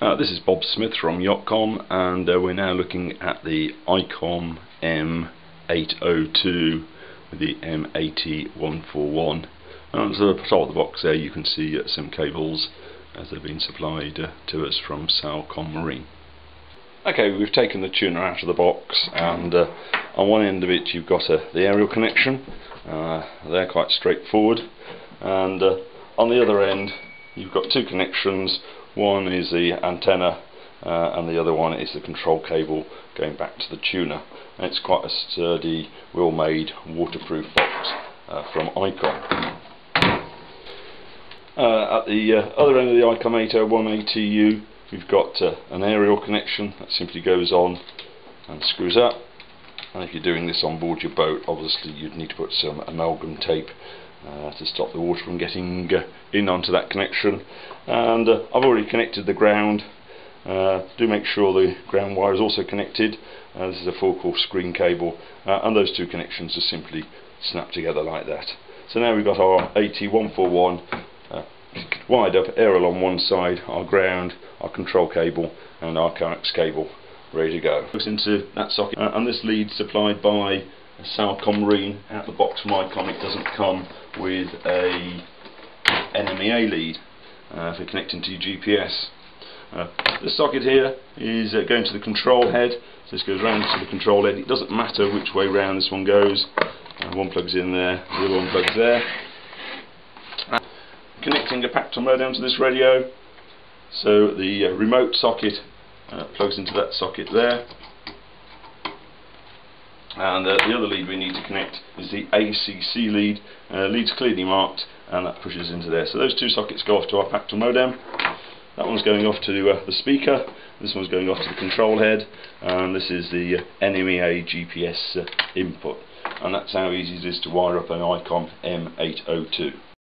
Uh, this is Bob Smith from Yachtcom and uh, we're now looking at the ICOM M802 with the M80-141 and at the top of the box there you can see uh, some cables as they've been supplied uh, to us from Salcom Marine. Okay, we've taken the tuner out of the box and uh, on one end of it you've got uh, the aerial connection, they're quite straightforward. And on the other end you've got two connections one is the antenna uh, and the other one is the control cable going back to the tuner. And it's quite a sturdy, well-made, waterproof box uh, from Icom. Uh, at the uh, other end of the ICOM 801 ATU we've got uh, an aerial connection that simply goes on and screws up and if you're doing this on board your boat obviously you'd need to put some amalgam tape uh, to stop the water from getting uh, in onto that connection. And uh, I've already connected the ground. Uh, do make sure the ground wire is also connected. Uh, this is a 4 core screen cable. Uh, and those two connections are simply snap together like that. So now we've got our AT141 wired up aerial on one side our ground, our control cable and our coax cable ready to go. Into that socket. And this lead supplied by Salcom Marine. Out the box from ICOM it doesn't come with a NMEA lead uh, for connecting to your GPS. Uh, the socket here is uh, going to the control head, so this goes round to the control head. It doesn't matter which way round this one goes. Uh, one plugs in there, the other one plugs there. Uh, connecting a Pactor modem to this radio, so the uh, remote socket plugs into that socket there and uh, the other lead we need to connect is the ACC lead. Uh, lead's clearly marked and that pushes into there. So those two sockets go off to our Pactor modem. That one's going off to uh, the speaker. This one's going off to the control head. And this is the uh, NMEA GPS uh, input. And that's how easy it is to wire up an ICOM M802